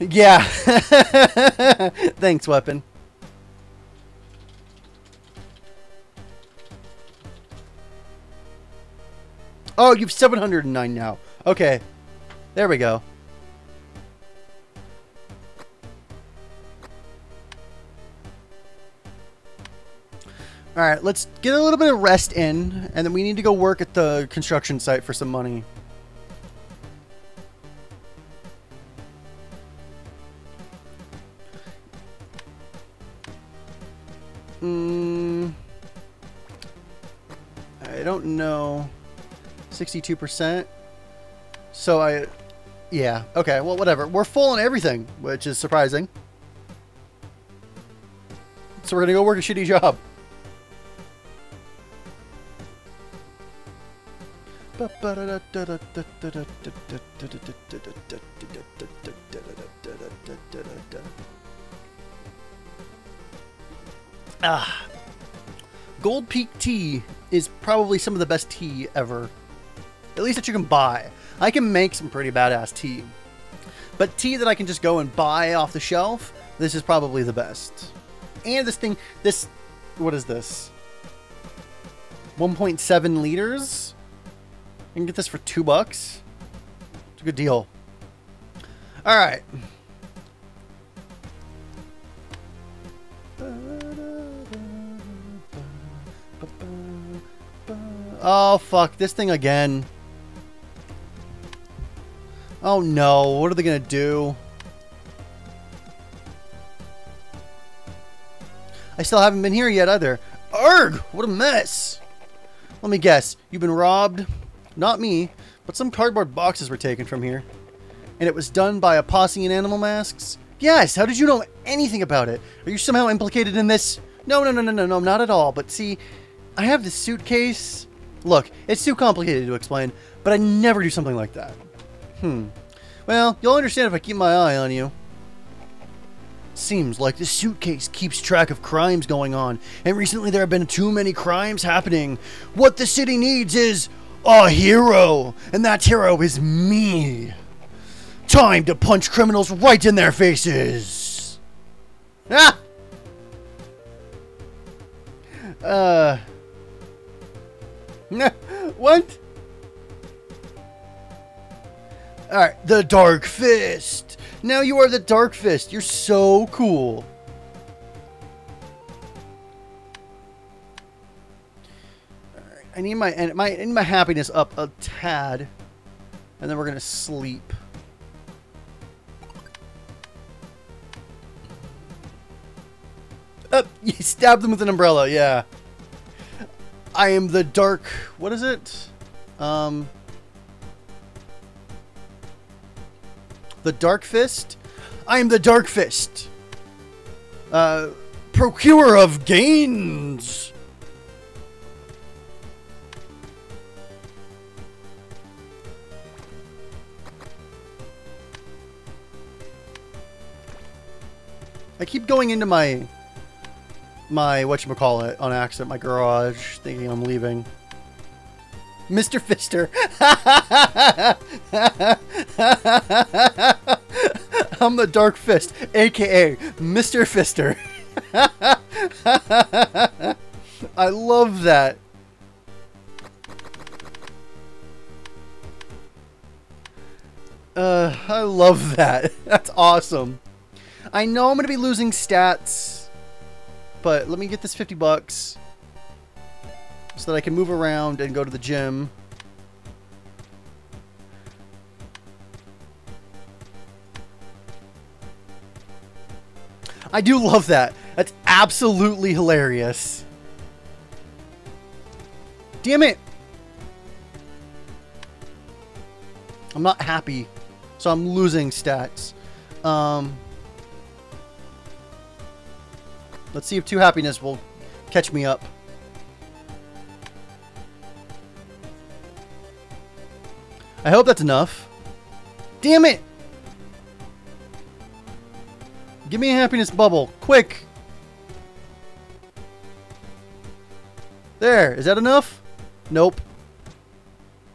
Yeah. Thanks, weapon. Oh, you've 709 now. Okay. There we go. Alright, let's get a little bit of rest in, and then we need to go work at the construction site for some money. 62%. So I... Yeah, okay, well, whatever. We're full on everything, which is surprising. So we're gonna go work a shitty job. Ah. Gold Peak tea is probably some of the best tea ever. At least that you can buy. I can make some pretty badass tea. But tea that I can just go and buy off the shelf, this is probably the best. And this thing, this, what is this? 1.7 liters? I can get this for two bucks. It's a good deal. All right. Oh, fuck. This thing again. Oh, no. What are they to do? I still haven't been here yet either. Arg! What a mess! Let me guess. You've been robbed? Not me, but some cardboard boxes were taken from here. And it was done by a posse in animal masks? Yes, how did you know anything about it? Are you somehow implicated in this? No, no, no, no, no, no, not at all. But see, I have this suitcase. Look, it's too complicated to explain, but I never do something like that. Hmm. Well, you'll understand if I keep my eye on you. Seems like this suitcase keeps track of crimes going on, and recently there have been too many crimes happening. What the city needs is a hero, and that hero is me. Time to punch criminals right in their faces. Ah! Uh. what? Alright, the Dark Fist. Now you are the Dark Fist. You're so cool. I need my my and my happiness up a tad, and then we're gonna sleep. Up, you stabbed them with an umbrella. Yeah. I am the dark. What is it? Um. The Dark Fist. I am the Dark Fist. Uh, procurer of gains. I keep going into my my whatchamacallit on accident, my garage, thinking I'm leaving. Mr. Fister. I'm the Dark Fist, aka Mr. Fister. I love that. Uh, I love that. That's awesome. I know I'm going to be losing stats, but let me get this 50 bucks so that I can move around and go to the gym. I do love that. That's absolutely hilarious. Damn it! I'm not happy, so I'm losing stats. Um, let's see if two happiness will catch me up. I hope that's enough. Damn it! Give me a happiness bubble, quick! There, is that enough? Nope.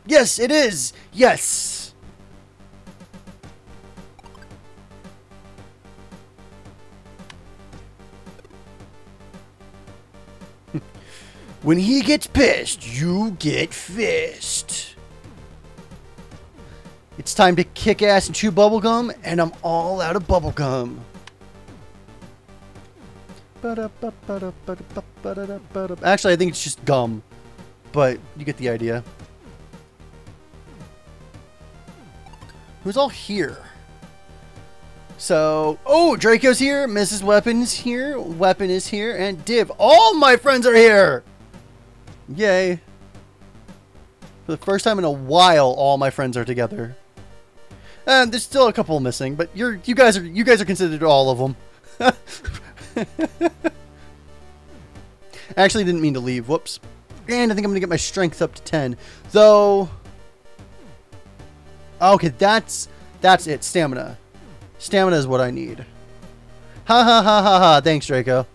Yes, it is! Yes! when he gets pissed, you get fist. It's time to kick ass and chew bubblegum, and I'm all out of bubblegum. Actually, I think it's just gum, but you get the idea. Who's all here? So, oh, Draco's here, Mrs. Weapon's here, Weapon is here, and Div. All my friends are here! Yay. For the first time in a while, all my friends are together. And there's still a couple missing, but you're you guys are you guys are considered all of them. Actually didn't mean to leave. Whoops. And I think I'm gonna get my strength up to 10. Though Okay, that's that's it. Stamina. Stamina is what I need. Ha ha ha ha ha. Thanks, Draco.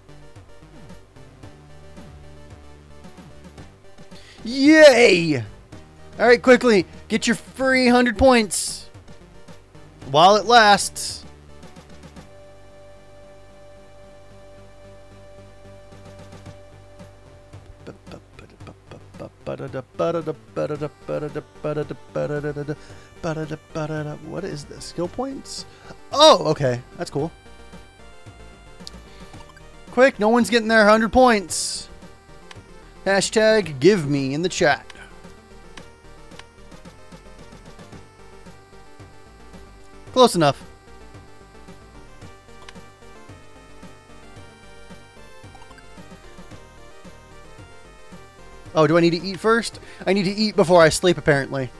Yay! Alright, quickly. Get your free 100 points. While it lasts. What is this? Skill points? Oh, okay. That's cool. Quick, no one's getting their 100 points. Hashtag give me in the chat. Close enough. Oh, do I need to eat first? I need to eat before I sleep, apparently.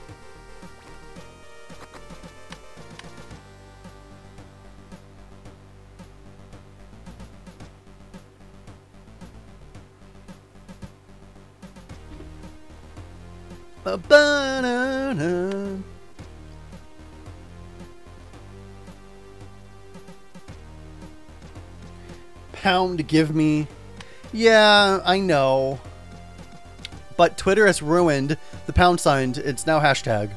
Pound give me. Yeah, I know. But Twitter has ruined the pound sign. It's now hashtag.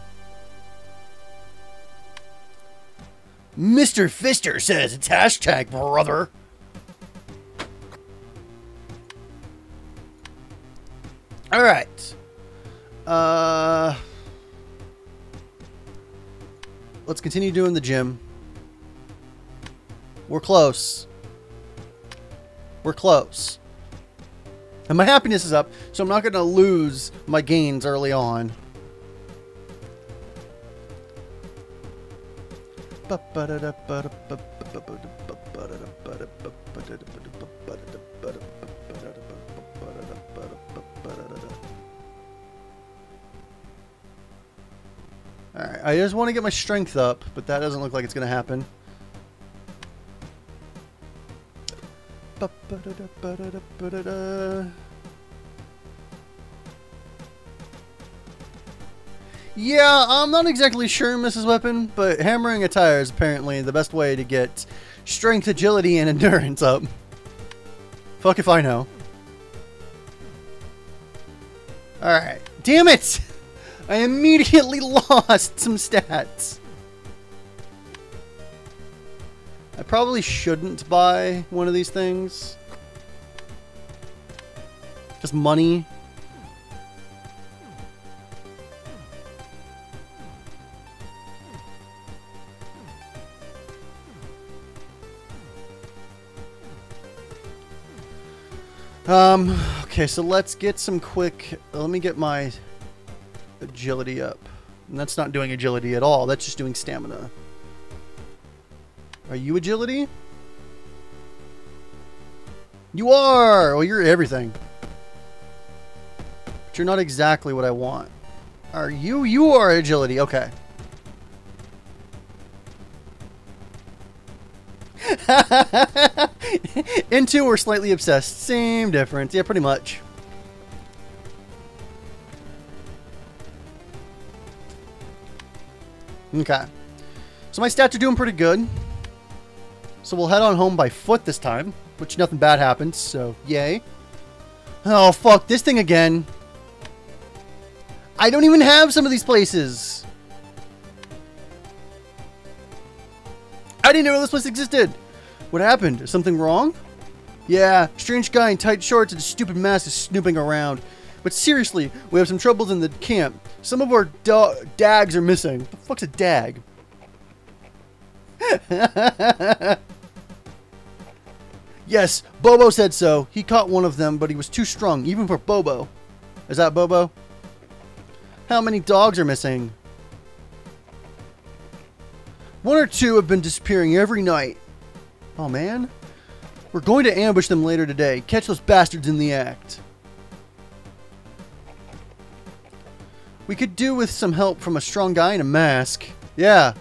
Mr. Fister says it's hashtag, brother. All right. Uh, let's continue doing the gym. We're close. We're close. And my happiness is up, so I'm not going to lose my gains early on. Alright, I just want to get my strength up, but that doesn't look like it's going to happen. Yeah, I'm not exactly sure, Mrs. Weapon, but hammering a tire is apparently the best way to get strength, agility, and endurance up. Fuck if I know. Alright. Damn it! I immediately lost some stats. I probably shouldn't buy one of these things. Just money. Um, okay, so let's get some quick, let me get my agility up. And that's not doing agility at all. That's just doing stamina. Are you agility? You are! Well, you're everything. You're not exactly what I want. Are you? You are agility. Okay. Into or slightly obsessed. Same difference. Yeah, pretty much. Okay. So my stats are doing pretty good. So we'll head on home by foot this time, which nothing bad happens, so yay. Oh, fuck, this thing again. I don't even have some of these places. I didn't know this place existed. What happened? Is something wrong? Yeah, strange guy in tight shorts and a stupid mask is snooping around. But seriously, we have some troubles in the camp. Some of our do- dags are missing. What the fuck's a dag? yes, Bobo said so. He caught one of them, but he was too strong, even for Bobo. Is that Bobo? How many dogs are missing? One or two have been disappearing every night. Oh man. We're going to ambush them later today. Catch those bastards in the act. We could do with some help from a strong guy in a mask. Yeah.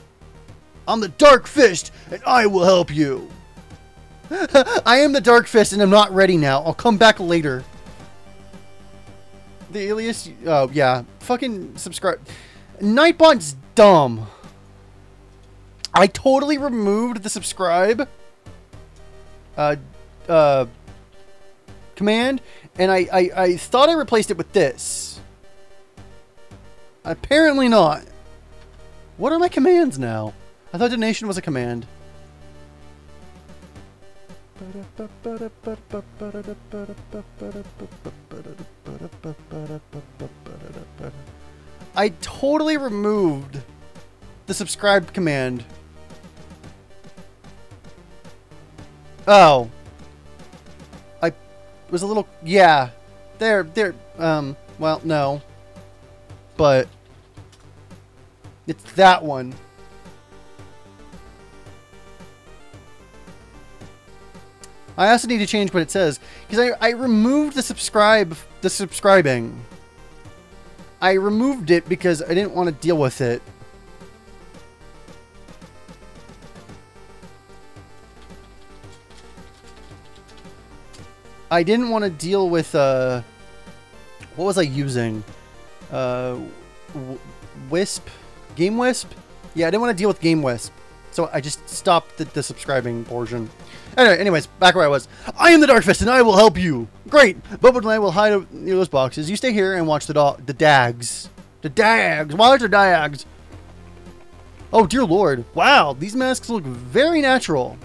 I'm the Dark Fist, and I will help you. I am the Dark Fist, and I'm not ready now. I'll come back later. The alias... Oh, yeah. Fucking subscribe. Nightbot's dumb. I totally removed the subscribe uh, uh, command, and I, I, I thought I replaced it with this. Apparently not. What are my commands now? I thought donation was a command. I totally removed the subscribe command. Oh. I was a little yeah. There there um well no. But it's that one. I also need to change what it says because I, I removed the subscribe the subscribing. I removed it because I didn't want to deal with it. I didn't want to deal with uh what was I using? Uh Wisp? GameWisp? Yeah, I didn't want to deal with GameWisp. So I just stopped the, the subscribing portion. Anyway, anyways, back where I was. I am the Dark Fist and I will help you. Great. Bobo and I will hide near those boxes. You stay here and watch the dog, the dags. The dags. Watch the dags. Oh, dear lord. Wow, these masks look very natural.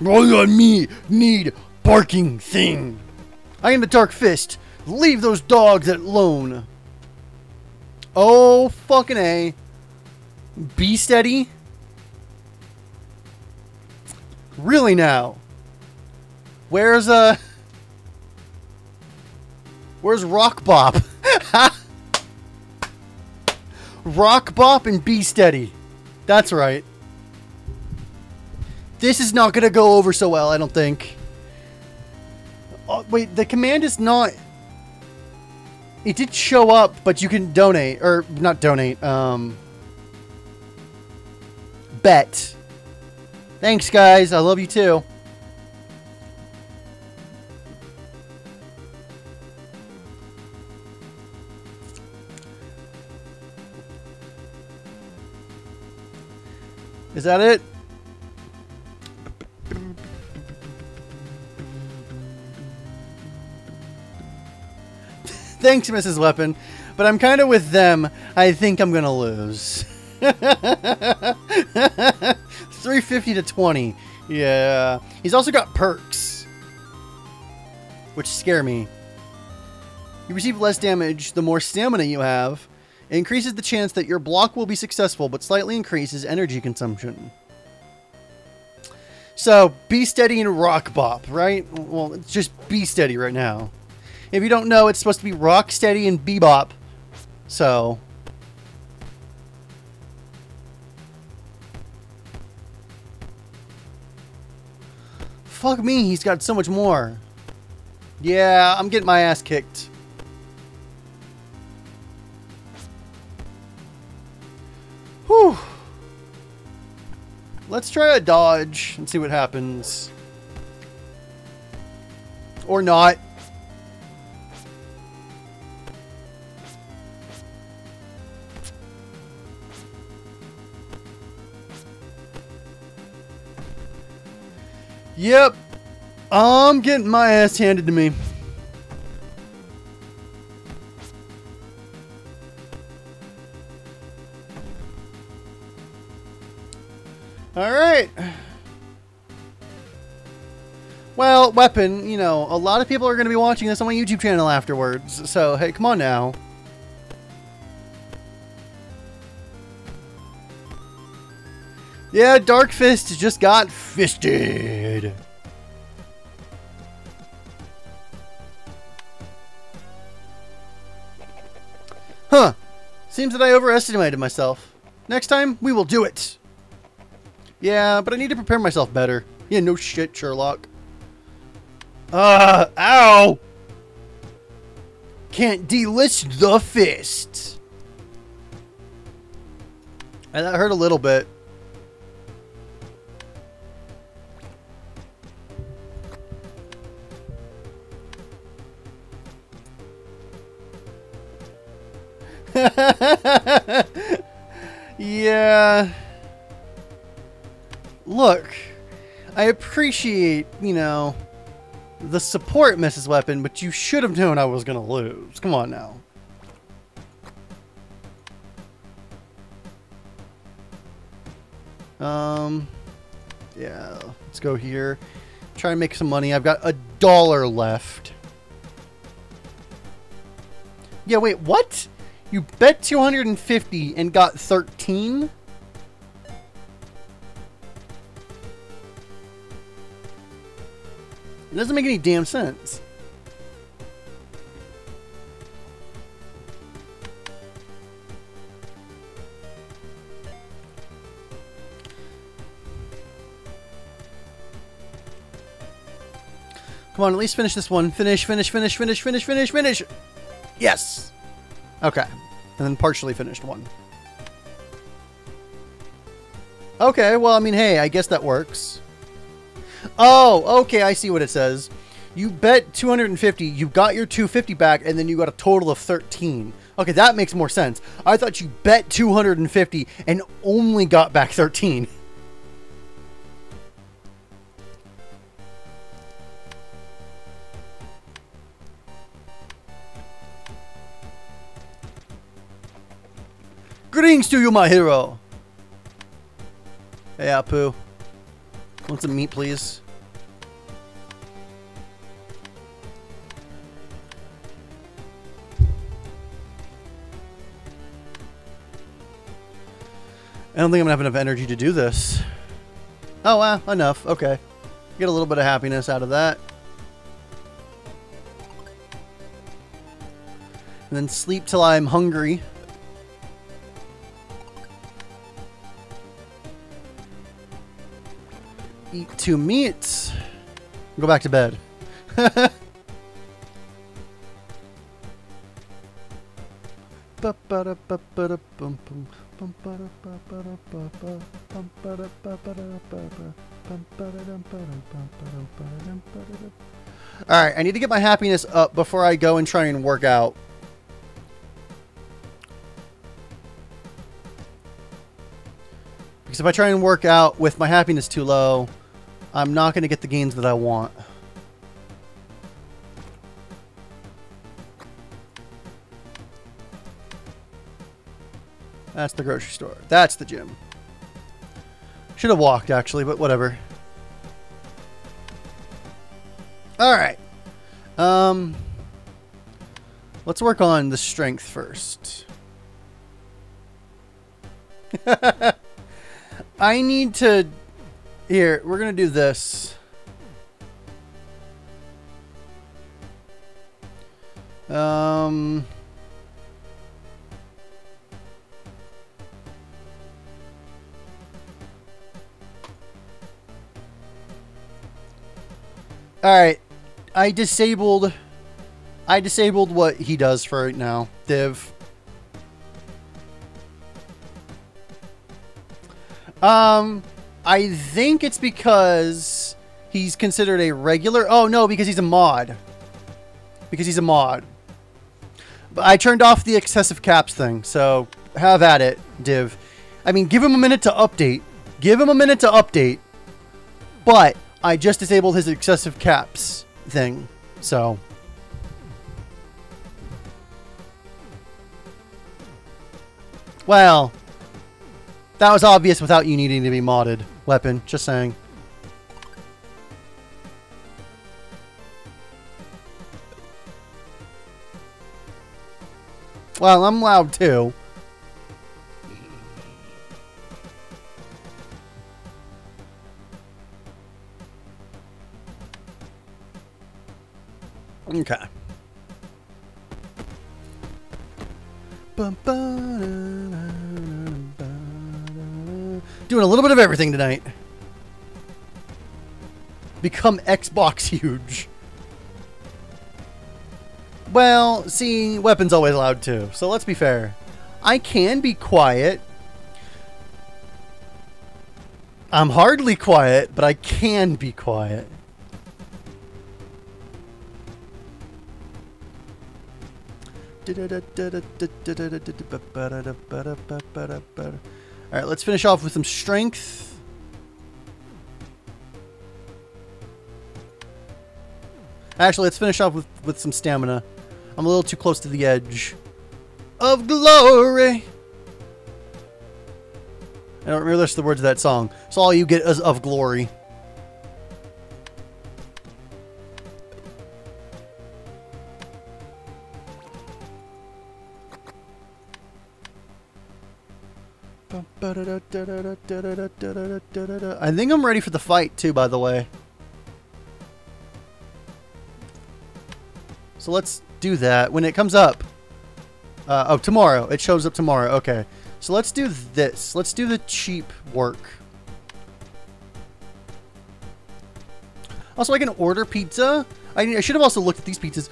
Rolling on me, need barking thing. I am the Dark Fist. Leave those dogs alone. Oh, fucking A. Be steady. Really now? Where's, uh... Where's Rock Bop? Rock Bop and Be Steady. That's right. This is not going to go over so well, I don't think. Oh, wait, the command is not... It did show up, but you can donate. Or, not donate. Um... Bet. Thanks, guys. I love you, too. Is that it? Thanks, Mrs. Weapon. But I'm kind of with them. I think I'm going to lose. 350 to 20. Yeah. He's also got perks. Which scare me. You receive less damage the more stamina you have. It increases the chance that your block will be successful, but slightly increases energy consumption. So, be steady and rock bop, right? Well, it's just be steady right now. If you don't know, it's supposed to be rock steady and bebop. So, Fuck me, he's got so much more. Yeah, I'm getting my ass kicked. Whew. Let's try a dodge and see what happens. Or not. Yep. I'm getting my ass handed to me. All right. Well, weapon, you know, a lot of people are going to be watching this on my YouTube channel afterwards. So, hey, come on now. Yeah, Dark Fist just got fisted. Huh. Seems that I overestimated myself. Next time, we will do it. Yeah, but I need to prepare myself better. Yeah, no shit, Sherlock. Uh, ow! Can't delist the fist. And that hurt a little bit. yeah. Look, I appreciate, you know, the support, Mrs. Weapon, but you should have known I was going to lose. Come on now. Um, yeah, let's go here. Try and make some money. I've got a dollar left. Yeah, wait, what? You bet 250 and got 13? It doesn't make any damn sense. Come on, at least finish this one. Finish, finish, finish, finish, finish, finish, finish. Yes. Okay. And then partially finished one. Okay, well, I mean, hey, I guess that works. Oh, okay, I see what it says. You bet 250, you got your 250 back, and then you got a total of 13. Okay, that makes more sense. I thought you bet 250 and only got back 13. Greetings to you, my hero. Hey, Apu. Want some meat, please? I don't think I'm gonna have enough energy to do this. Oh, well, enough. Okay. Get a little bit of happiness out of that. And then sleep till I'm hungry. Eat two meats. Go back to bed. Alright, I need to get my happiness up before I go and try and work out. Because if I try and work out with my happiness too low, I'm not going to get the gains that I want. That's the grocery store. That's the gym. Should have walked, actually, but whatever. Alright. Um, let's work on the strength first. I need to... Here, we're going to do this. Um... Alright. I disabled... I disabled what he does for right now. Div. Um, I think it's because he's considered a regular. Oh, no, because he's a mod. Because he's a mod. But I turned off the excessive caps thing, so have at it, Div. I mean, give him a minute to update. Give him a minute to update. But I just disabled his excessive caps thing, so... Well, that was obvious without you needing to be modded weapon. Just saying. Well, I'm loud too. Everything tonight. Become Xbox huge. Well, see, weapons always loud too. So let's be fair. I can be quiet. I'm hardly quiet, but I can be quiet. Alright, let's finish off with some strength. Actually, let's finish off with, with some stamina. I'm a little too close to the edge of glory. I don't remember the words of that song. So all you get is of glory. I think I'm ready for the fight too, by the way. So let's do that when it comes up. Uh, oh, tomorrow. It shows up tomorrow. Okay. So let's do this. Let's do the cheap work. Also, I can order pizza. I, I should have also looked at these pizzas.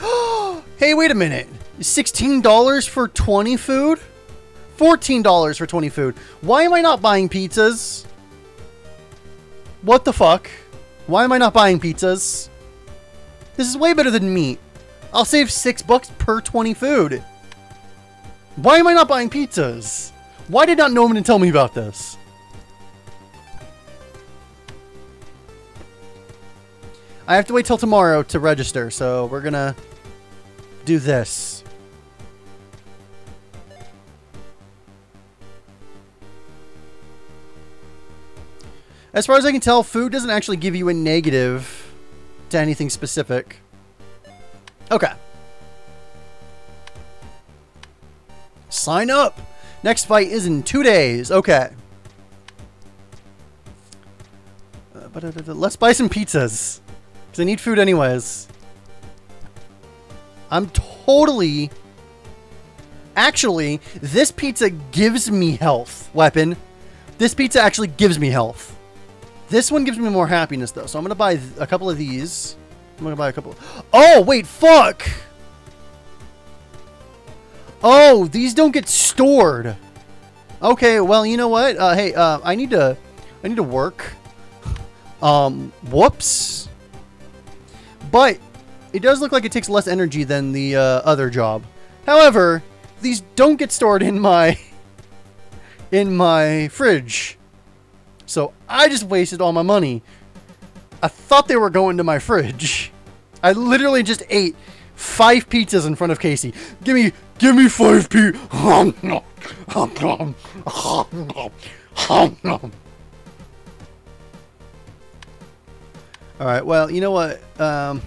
hey, wait a minute. $16 for 20 food? $14 for 20 food. Why am I not buying pizzas? What the fuck? Why am I not buying pizzas? This is way better than meat. I'll save 6 bucks per 20 food. Why am I not buying pizzas? Why did not Noman tell me about this? I have to wait till tomorrow to register, so we're gonna do this. As far as I can tell, food doesn't actually give you a negative to anything specific. Okay. Sign up! Next fight is in two days. Okay. Let's buy some pizzas. Because I need food anyways. I'm totally... Actually, this pizza gives me health, weapon. This pizza actually gives me health. This one gives me more happiness, though. So I'm going to buy a couple of these. I'm going to buy a couple. Oh, wait, fuck! Oh, these don't get stored. Okay, well, you know what? Uh, hey, uh, I need to, I need to work. Um, whoops. But it does look like it takes less energy than the uh, other job. However, these don't get stored in my, in my fridge. So I just wasted all my money. I thought they were going to my fridge. I literally just ate five pizzas in front of Casey. Give me, give me five pizzas. All right. Well, you know what? Um,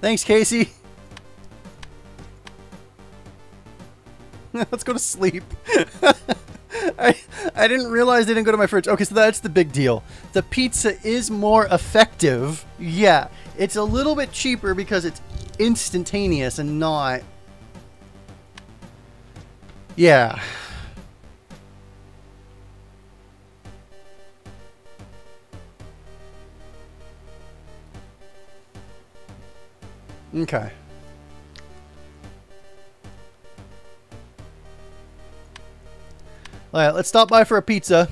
thanks, Casey. Let's go to sleep. I, I didn't realize they didn't go to my fridge. Okay, so that's the big deal. The pizza is more effective. Yeah, it's a little bit cheaper because it's instantaneous and not... Yeah. Okay. Alright, let's stop by for a pizza.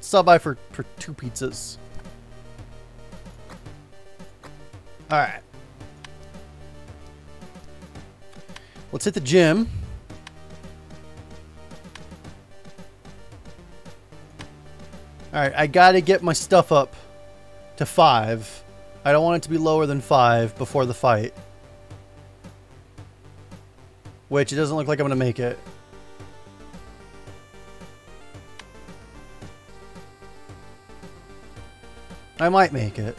stop by for, for two pizzas. Alright. Let's hit the gym. Alright, I gotta get my stuff up to five. I don't want it to be lower than five before the fight. Which it doesn't look like I'm going to make it. I might make it.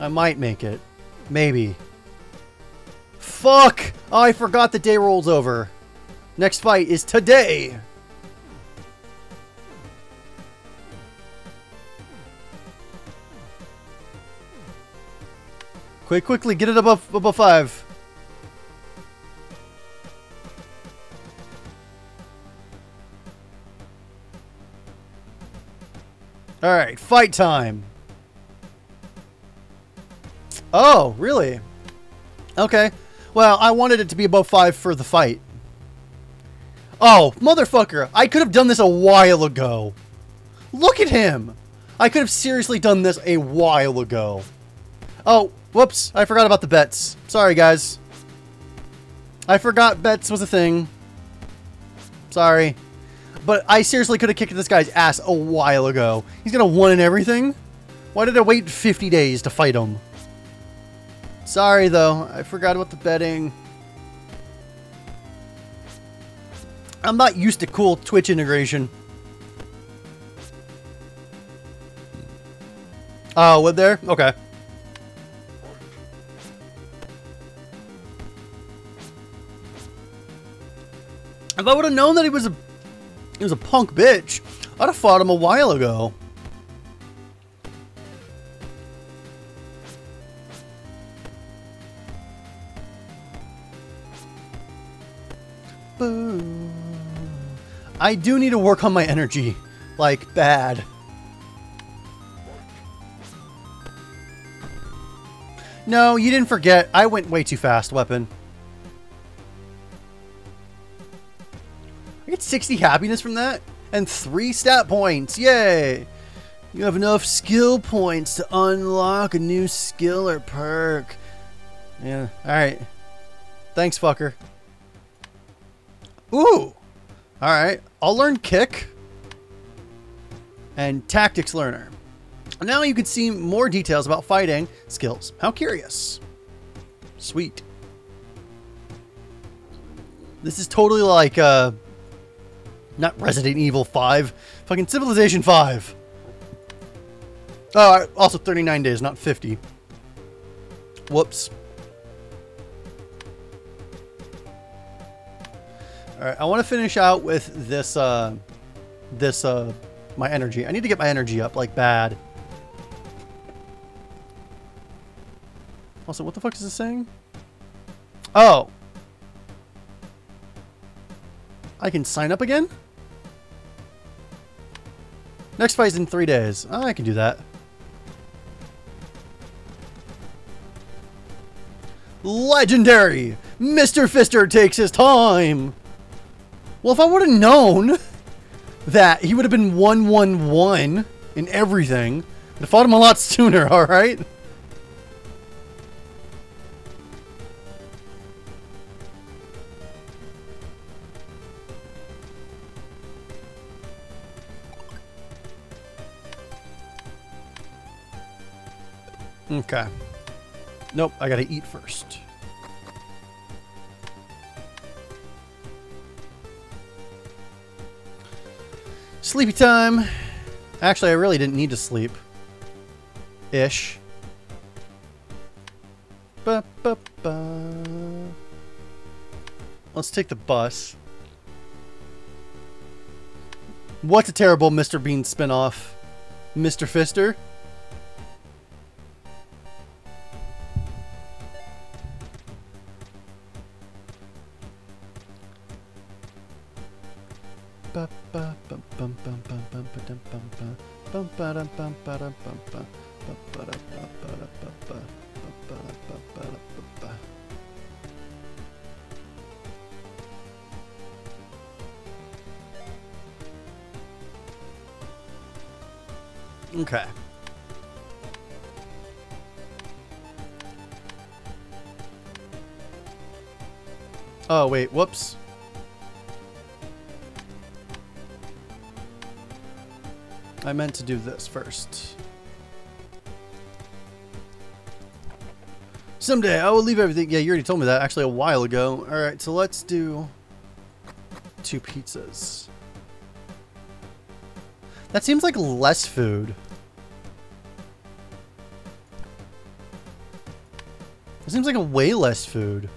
I might make it. Maybe. Fuck! Oh, I forgot the day rolls over. Next fight is today! Quick, quickly, get it above above five. Alright, fight time. Oh, really? Okay. Well, I wanted it to be above five for the fight. Oh, motherfucker. I could have done this a while ago. Look at him. I could have seriously done this a while ago. Oh, whoops. I forgot about the bets. Sorry, guys. I forgot bets was a thing. Sorry. But I seriously could have kicked this guy's ass a while ago. He's gonna win in everything? Why did I wait 50 days to fight him? Sorry, though. I forgot about the betting. I'm not used to cool Twitch integration. Oh, what there? Okay. If I would have known that he was a he was a punk bitch, I'd have fought him a while ago. Boo. I do need to work on my energy. Like, bad. No, you didn't forget. I went way too fast, weapon. 60 happiness from that? And 3 stat points. Yay! You have enough skill points to unlock a new skill or perk. Yeah, alright. Thanks, fucker. Ooh! Alright, I'll learn Kick and Tactics Learner. Now you can see more details about fighting skills. How curious. Sweet. This is totally like, uh, not Resident Evil 5, fucking Civilization 5. Oh, also 39 days, not 50. Whoops. All right, I want to finish out with this, uh, this, uh, my energy. I need to get my energy up, like, bad. Also, what the fuck is this saying? Oh. I can sign up again? Next fight's in three days. Oh, I can do that. Legendary! Mr. Fister takes his time! Well, if I would have known that he would have been 1-1-1 in everything, I'd have fought him a lot sooner, alright? Okay. Nope, I gotta eat first. Sleepy time. Actually, I really didn't need to sleep. Ish. Ba, ba, ba. Let's take the bus. What's a terrible Mr. Bean spinoff? Mr. Fister? Okay. Oh, wait, whoops. I meant to do this first. Someday I will leave everything. Yeah, you already told me that actually a while ago. All right, so let's do two pizzas. That seems like less food. It seems like a way less food.